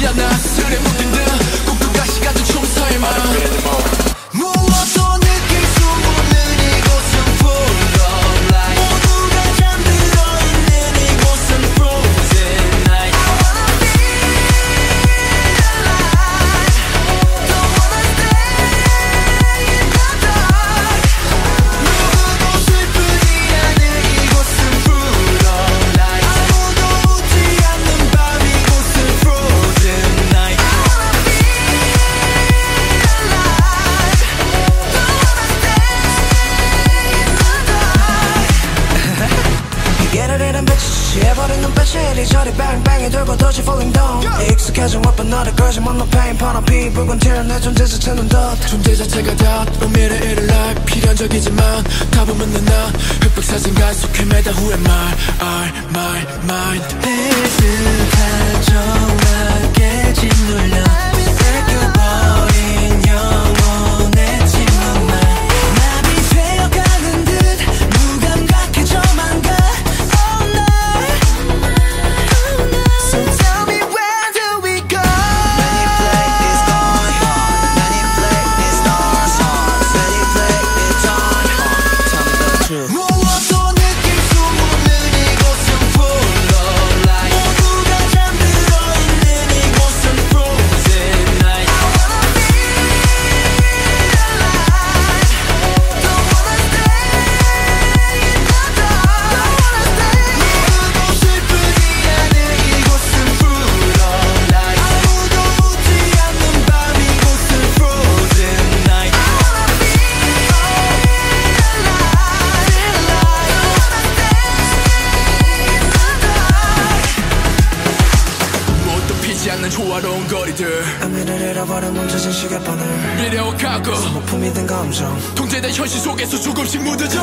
dia não o tempo 이리저리 뱅뱅이 돌고 도시 falling down. Yeah. 익숙해진 what but not 파란 피 붉은 tear 내 존재 자체는 덧 존재 자체가 덧 오밀의 일을 날 필연적이지만 답은 맨날 흑백 사진과 속해 매다 후회 말. I, my, mine This is 조화로운 거리들. 의미를 잃어버린 멈춰진 시계판을 미려가고 소모품이 된 감정. 통제된 현실 속에서 조금씩 묻어져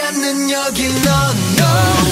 않는 여기 넌 no, no.